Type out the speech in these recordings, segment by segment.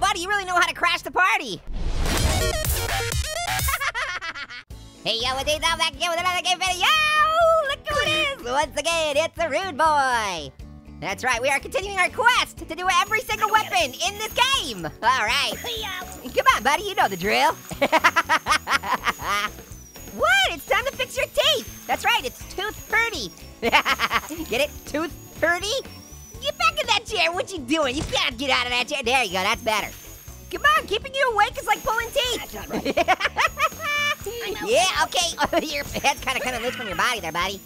buddy, you really know how to crash the party. hey, yo, what's up? Back again with another game video. Look who it is. Once again, it's the Rude Boy. That's right, we are continuing our quest to do every single weapon in this game. All right. Come on, buddy, you know the drill. what? It's time to fix your teeth. That's right, it's tooth purdy. Get it? Tooth purdy? Get back in that chair. What you doing? You can't get out of that chair. There you go. That's better. Come on, keeping you awake is like pulling teeth. That's not right. yeah, okay. your head's kind of kind of loose from your body there, buddy.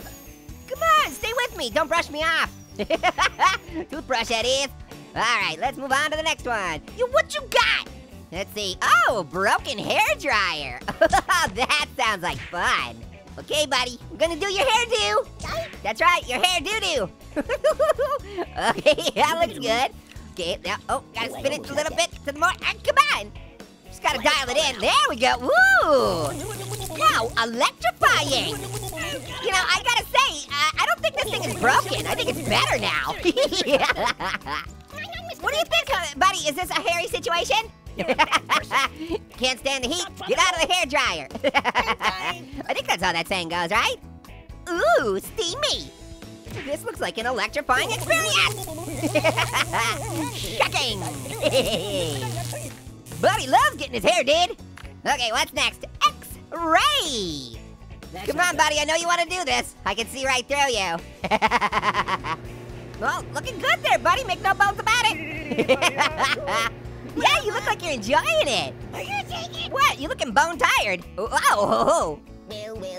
Come on, stay with me. Don't brush me off. Toothbrush, that is. All right, let's move on to the next one. You, what you got? Let's see. Oh, broken hair dryer. that sounds like fun. Okay, buddy, I'm gonna do your hairdo. That's right, your hair doo-doo. okay, that looks good. Okay, now, oh, gotta spin it a little bit to the more, and come on. Just gotta dial it in, there we go, woo. Wow, electrifying. You know, I gotta say, uh, I don't think this thing is broken. I think it's better now. what do you think, uh, buddy? Is this a hairy situation? Can't stand the heat? Get out of the hair dryer. I think that's how that saying goes, right? Ooh, steamy. This looks like an electrifying experience. Shocking. Buddy loves getting his hair did. Okay, what's next? X-ray. Come on, buddy, I know you want to do this. I can see right through you. well, looking good there, buddy. Make no bones about it. Yeah, you look like you're enjoying it. What? You looking bone tired? Wow.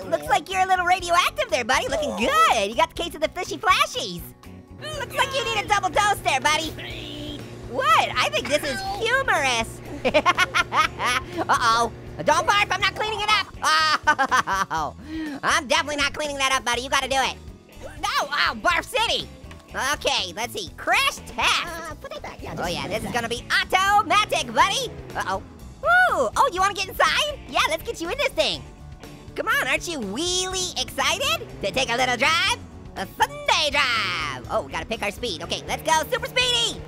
Looks like you're a little radioactive there, buddy. Looking good. You got the case of the fishy flashies. Mm, looks like you need a double dose there, buddy. What? I think this is humorous. Uh-oh. Don't barf, I'm not cleaning it up. Oh, I'm definitely not cleaning that up, buddy. You gotta do it. No, oh, Barf City. Okay, let's see. Crash test. Uh, put it back. Yeah, Oh yeah, this is gonna be automatic, buddy. Uh-oh. Ooh, oh, you wanna get inside? Yeah, let's get you in this thing. Come on, aren't you really excited to take a little drive? A Sunday drive. Oh, we gotta pick our speed. Okay, let's go, super speedy.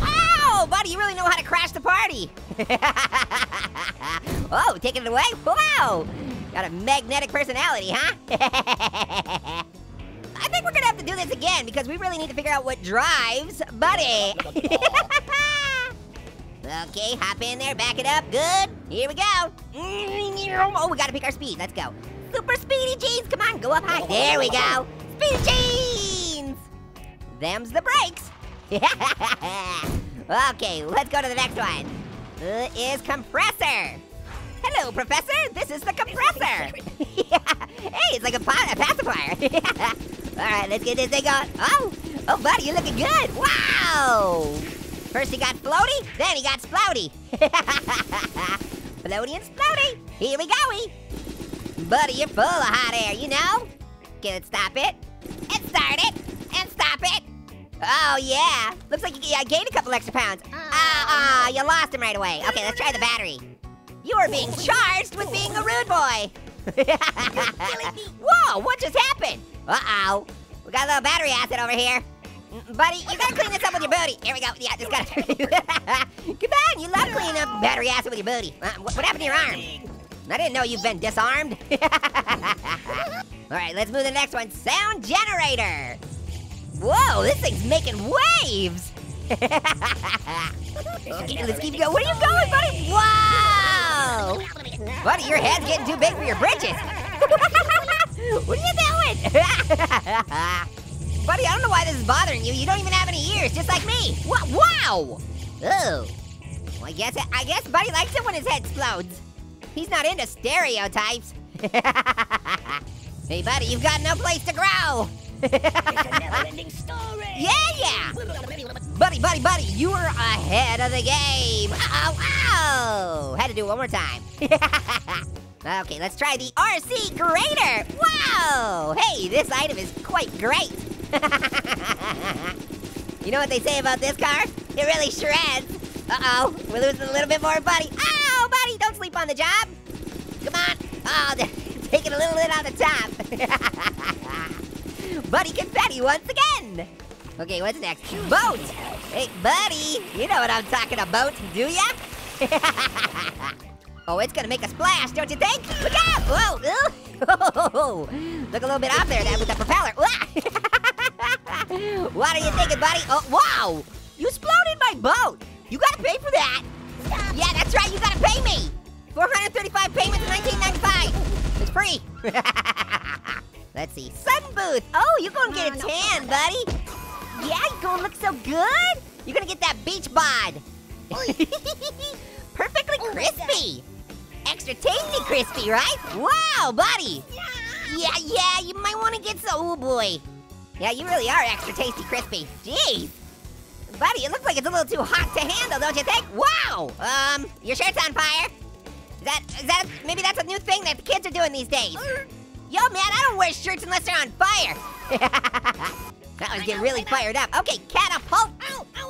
Wow, buddy, you really know how to crash the party. oh, taking it away? Wow. Got a magnetic personality, huh? I think we're gonna have to do this again because we really need to figure out what drives Buddy. okay, hop in there, back it up, good. Here we go. Oh, we gotta pick our speed, let's go. Super speedy jeans, come on, go up high. There we go. Speedy jeans. Them's the brakes. okay, let's go to the next one. Uh, is compressor. Hello, Professor. This is the compressor. Hey, it's like a, a pacifier. All right, let's get this thing on. Oh, oh, buddy, you're looking good. Wow. First he got floaty, then he got splouty. floaty and splouty. Here we go. Buddy, you're full of hot air, you know? Okay, let's stop it. And start it. And stop it. Oh, yeah. Looks like you gained a couple extra pounds. Ah, ah, you lost him right away. Okay, let's try the battery. You are being charged with being a rude boy. Whoa, what just happened? Uh-oh. We got a little battery acid over here. Mm, Buddy, you gotta clean this up with your booty. Here we go. Yeah, just gotta. Come on, you love cleaning up battery acid with your booty. Uh, what, what happened to your arm? I didn't know you've been disarmed. All right, let's move to the next one. Sound generator. Whoa, this thing's making waves. okay, let's keep going. Where are you going, buddy? Whoa! Buddy, your head's getting too big for your britches. What are you doing? buddy, I don't know why this is bothering you. You don't even have any ears, just like me. Wha- Wow! Oh. Well, I guess, I guess Buddy likes it when his head explodes. He's not into stereotypes. hey, buddy, you've got no place to grow. It's a never-ending story. Yeah, yeah. Buddy, buddy, buddy, you are ahead of the game. Uh-oh, ow. Oh. Had to do it one more time. Okay, let's try the RC grater. Wow. Hey, this item is quite great. you know what they say about this car? It really shreds. Uh-oh, we're losing a little bit more, buddy. Ow, buddy, don't sleep on the job. Come on. Oh, taking a little bit on the top. Buddy confetti once again. Okay, what's next? Boat. Hey, buddy, you know what I'm talking about, do ya? Oh, it's gonna make a splash, don't you think? Look out! Whoa! Ooh. Look a little bit off there that with the propeller. what are you thinking, buddy? Oh, wow! You exploded my boat! You gotta pay for that! Yeah, that's right, you gotta pay me! 435 payments in 1995! It's free! Let's see, sun booth! Oh, you gonna get a tan, buddy! Yeah, you gonna look so good? You're gonna get that beach bod! Perfectly crispy! Extra tasty crispy, right? Wow, buddy! Yeah, yeah, you might wanna get some, oh boy. Yeah, you really are extra tasty crispy. Jeez. Buddy, it looks like it's a little too hot to handle, don't you think? Wow! Um, your shirt's on fire. Is that, is that, maybe that's a new thing that the kids are doing these days. Yo, man, I don't wear shirts unless they're on fire. that was getting really fired up. Okay, catapult.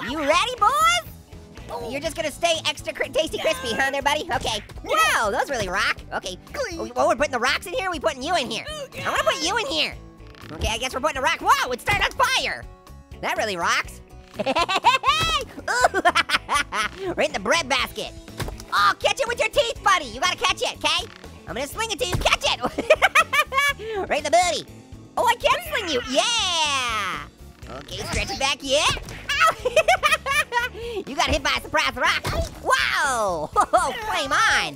You ready, boys? Oh, you're just gonna stay extra cr tasty crispy, huh, there, buddy? Okay. Wow, those really rock. Okay. Oh, oh, we're putting the rocks in here. We putting you in here. I wanna put you in here. Okay, I guess we're putting a rock. Wow, it started on fire. That really rocks. Right in the bread basket. Oh, catch it with your teeth, buddy. You gotta catch it, okay? I'm gonna sling it to you. Catch it. right in the booty. Oh, I can sling you. Yeah. Okay, stretch it back. Yeah. Ow. You got hit by a surprise rock. Wow. Flame on.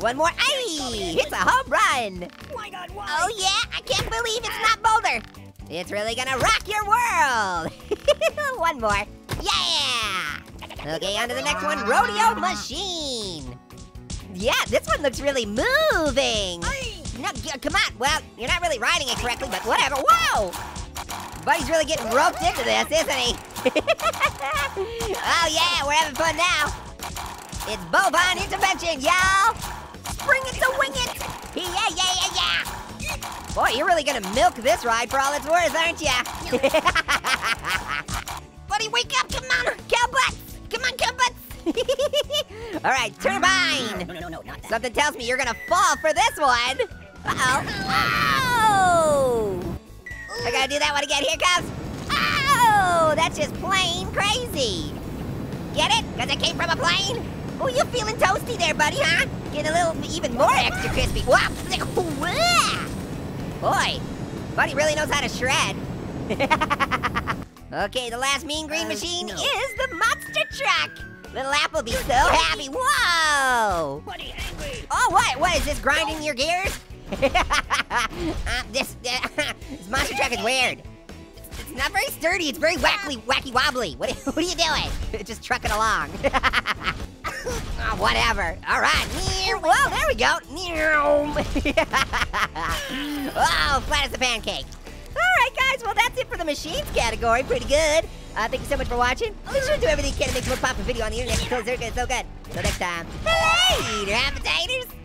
One more. Ay, it's a home run. Oh yeah, I can't believe it's not Boulder. It's really gonna rock your world. one more. Yeah. Okay, on to the next one. Rodeo machine. Yeah, this one looks really moving. No, come on. Well, you're not really riding it correctly, but whatever. Whoa! Buddy's really getting roped into this, isn't he? oh yeah, we're having fun now. It's bovine intervention, y'all. Spring it to wing it. Yeah, yeah, yeah, yeah. Boy, you're really gonna milk this ride for all it's worth, aren't ya? Buddy, wake up! Come on, cowbutts! Come on, cowbutts! all right, turbine. No, no, no, no, not that. Something tells me you're gonna fall for this one. Uh-oh. Oh! I gotta do that one again. Here it comes. Oh! That's just plain crazy. Get it? Because it came from a plane? Oh, you feeling toasty there, buddy, huh? Getting a little even more extra crispy. Wow! Boy, Buddy really knows how to shred. okay, the last mean green Uh, machine no. is the monster truck. Little Apple be so happy. Whoa! Buddy angry. Oh, what? What is this grinding your gears? uh, this, this monster truck is weird. It's, not very sturdy. It's very wacky, wacky wobbly. What, what are you doing? Just trucking along. oh, whatever. All right. Whoa, there we go. oh, flat as a pancake. All right, guys. Well, that's it for the machines category. Pretty good. Uh, thank you so much for watching. Be sure to do everything you can to make one pop a video on the internet because they're good, so good. Till next time. Later, appetizers.